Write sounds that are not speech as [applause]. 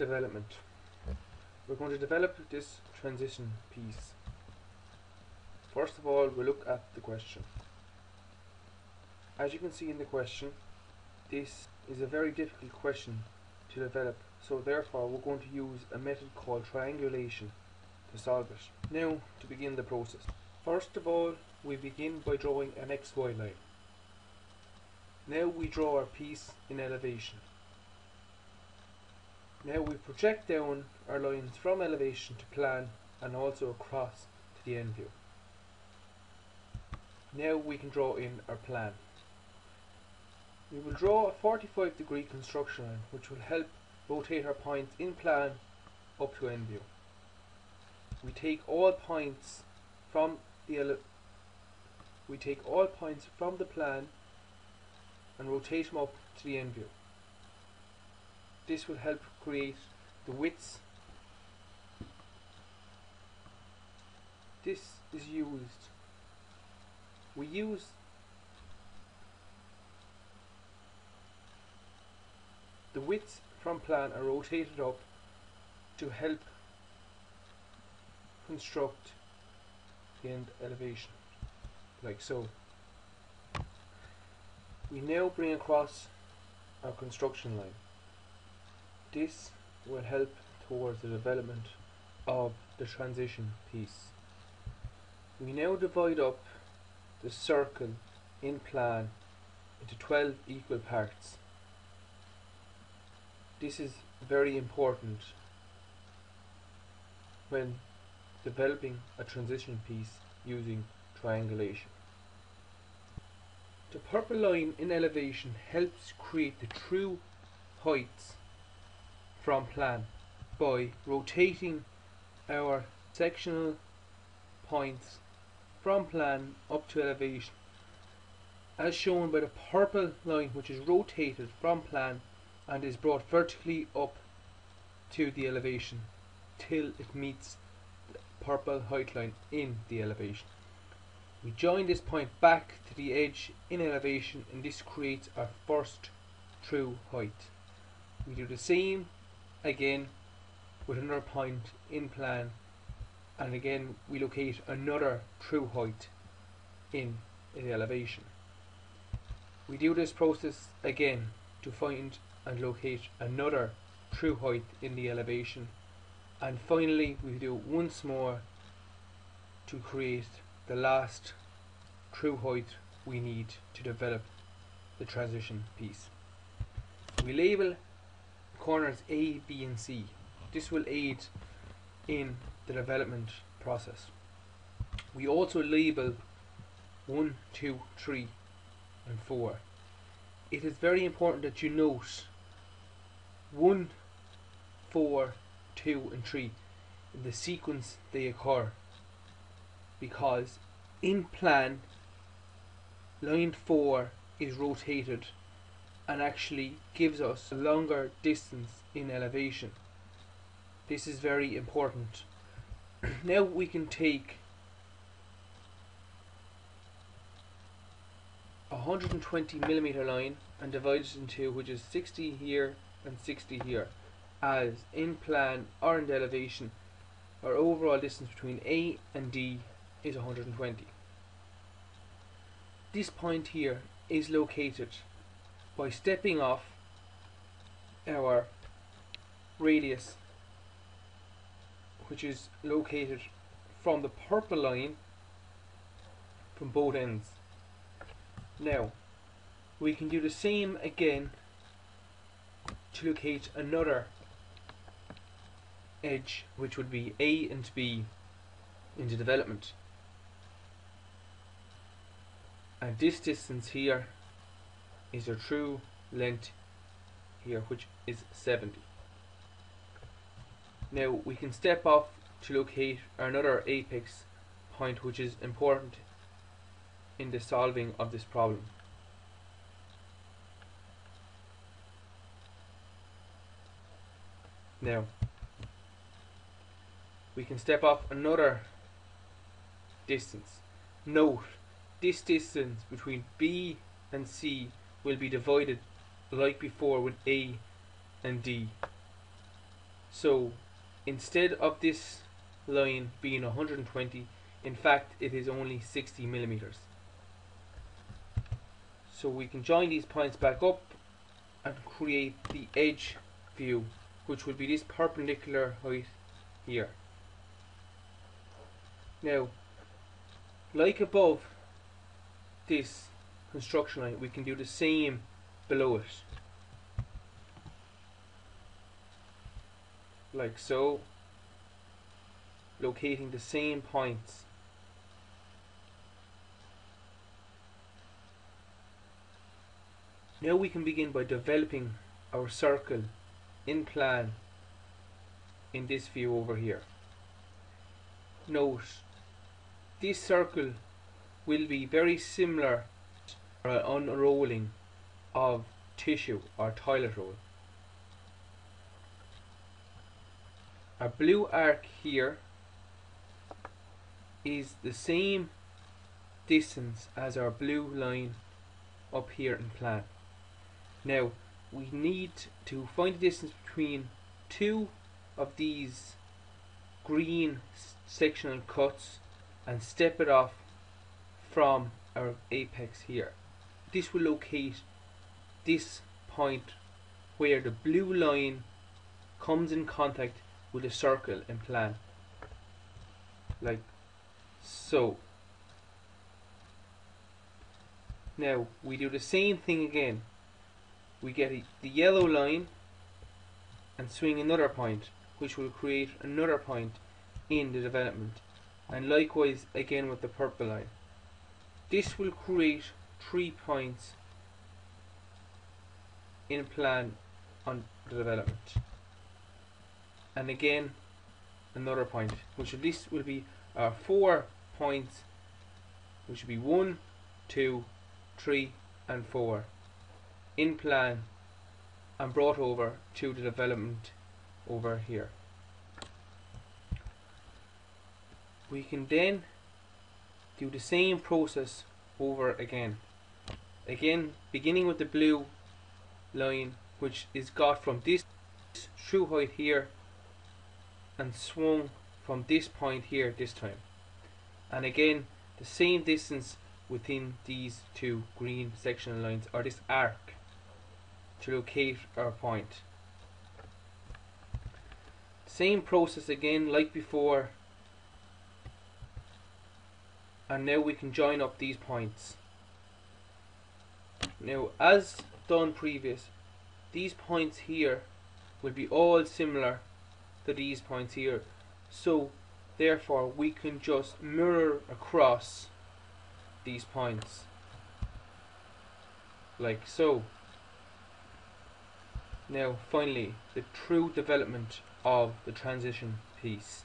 development. We're going to develop this transition piece. First of all, we'll look at the question. As you can see in the question, this is a very difficult question to develop, so therefore we're going to use a method called triangulation to solve it. Now, to begin the process. First of all, we begin by drawing an XY line. Now we draw our piece in elevation. Now we project down our lines from elevation to plan and also across to the end view. Now we can draw in our plan. We will draw a 45 degree construction line which will help rotate our points in plan up to end view. We take all points from the we take all points from the plan and rotate them up to the end view. This will help create the widths. This is used. We use the widths from plan are rotated up to help construct the end elevation like so. We now bring across our construction line. This will help towards the development of the transition piece. We now divide up the circle in plan into 12 equal parts. This is very important when developing a transition piece using triangulation. The purple line in elevation helps create the true heights from plan by rotating our sectional points from plan up to elevation as shown by the purple line which is rotated from plan and is brought vertically up to the elevation till it meets the purple height line in the elevation. We join this point back to the edge in elevation and this creates our first true height. We do the same again with another point in plan and again we locate another true height in the elevation. We do this process again to find and locate another true height in the elevation and finally we do it once more to create the last true height we need to develop the transition piece. We label corners A, B and C. This will aid in the development process. We also label 1, 2, 3 and 4. It is very important that you note 1, 4, 2 and 3 in the sequence they occur because in plan line 4 is rotated and actually gives us a longer distance in elevation this is very important [clears throat] now we can take a 120 millimeter line and divide it into which is 60 here and 60 here as in plan or in elevation our overall distance between A and D is 120. This point here is located by stepping off our radius which is located from the purple line from both ends. Now we can do the same again to locate another edge which would be A and B into development and this distance here is your true length here which is 70 now we can step off to locate another apex point which is important in the solving of this problem. Now we can step off another distance. Note this distance between B and C will be divided like before with A and D. So instead of this line being 120 in fact it is only 60 millimeters so we can join these points back up and create the edge view which will be this perpendicular height here now like above this construction line we can do the same below it. Like so locating the same points. Now we can begin by developing our circle in plan in this view over here. Note this circle will be very similar an unrolling of tissue or toilet roll our blue arc here is the same distance as our blue line up here in plan. Now we need to find the distance between two of these green sectional cuts and step it off from our apex here. This will locate this point where the blue line comes in contact with the circle in plan. Like so. Now we do the same thing again. We get the yellow line and swing another point which will create another point in the development. And likewise again with the purple line. This will create three points in plan on the development. And again another point which at least will be uh, four points which will be one two three and four in plan and brought over to the development over here. We can then do the same process over again again beginning with the blue line which is got from this true height here and swung from this point here this time. And again the same distance within these two green sectional lines or this arc to locate our point. Same process again like before. And now we can join up these points now as done previous these points here will be all similar to these points here. So therefore we can just mirror across these points. Like so. Now finally the true development of the transition piece